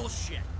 bullshit.